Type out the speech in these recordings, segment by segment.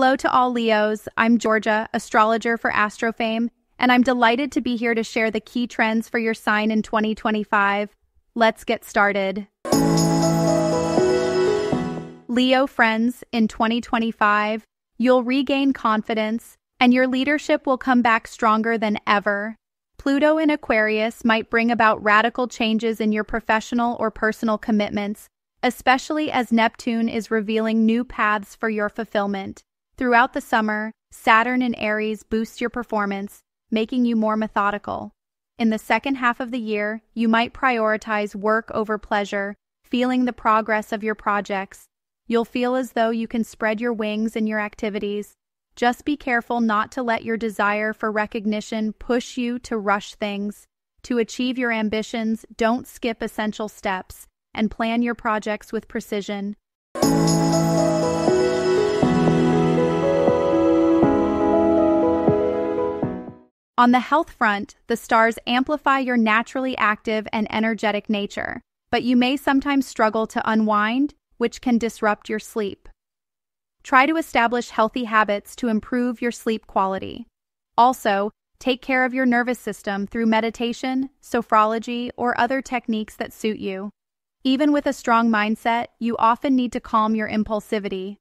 Hello to all Leos. I'm Georgia, astrologer for Astrofame, and I'm delighted to be here to share the key trends for your sign in 2025. Let's get started. Leo friends, in 2025, you'll regain confidence and your leadership will come back stronger than ever. Pluto in Aquarius might bring about radical changes in your professional or personal commitments, especially as Neptune is revealing new paths for your fulfillment. Throughout the summer, Saturn and Aries boosts your performance, making you more methodical. In the second half of the year, you might prioritize work over pleasure, feeling the progress of your projects. You'll feel as though you can spread your wings in your activities. Just be careful not to let your desire for recognition push you to rush things. To achieve your ambitions, don't skip essential steps and plan your projects with precision. On the health front, the stars amplify your naturally active and energetic nature, but you may sometimes struggle to unwind, which can disrupt your sleep. Try to establish healthy habits to improve your sleep quality. Also, take care of your nervous system through meditation, sophrology, or other techniques that suit you. Even with a strong mindset, you often need to calm your impulsivity.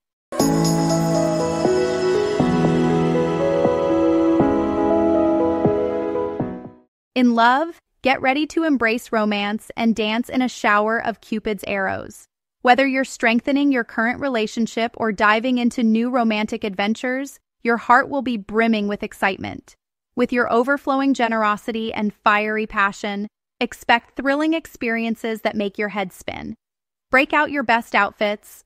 In love, get ready to embrace romance and dance in a shower of Cupid's arrows. Whether you're strengthening your current relationship or diving into new romantic adventures, your heart will be brimming with excitement. With your overflowing generosity and fiery passion, expect thrilling experiences that make your head spin. Break out your best outfits,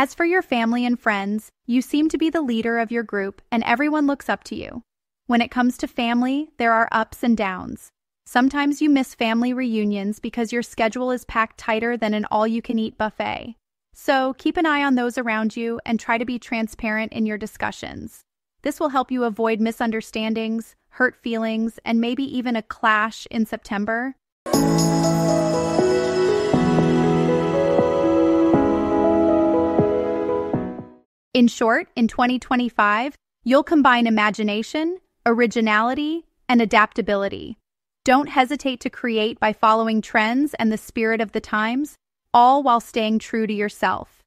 As for your family and friends, you seem to be the leader of your group and everyone looks up to you. When it comes to family, there are ups and downs. Sometimes you miss family reunions because your schedule is packed tighter than an all you can eat buffet. So keep an eye on those around you and try to be transparent in your discussions. This will help you avoid misunderstandings, hurt feelings, and maybe even a clash in September. In short, in 2025, you'll combine imagination, originality, and adaptability. Don't hesitate to create by following trends and the spirit of the times, all while staying true to yourself.